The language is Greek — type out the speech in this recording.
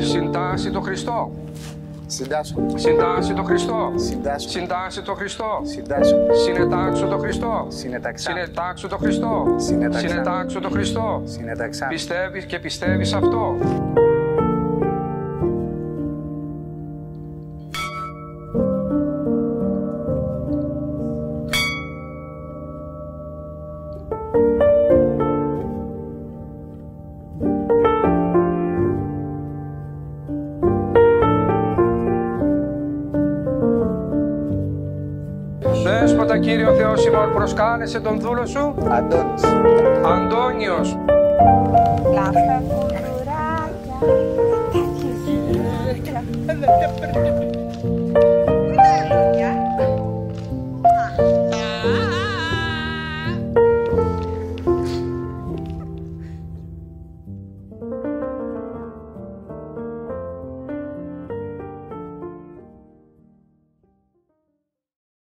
Συντάσσει το Χριστό. Συντάσσω. Συντάσσει το Χριστό. Συντάσσω. Συντάσσει το Χριστό. Συντάσσω. Συνετάξω το Χριστό. Συνεταξά. Συνετάξω το Χριστό. Συνεταξά. Συνετάξω το Χριστό. Συνεταξά. Πιστεύεις και πιστεύεις αυτό. Δέσποτα Κύριο Θεός ημών προσκάλεσε τον δούλο σου. Αντώνης. Αντώνιος. Λάχα κουλουράκια, τέτοια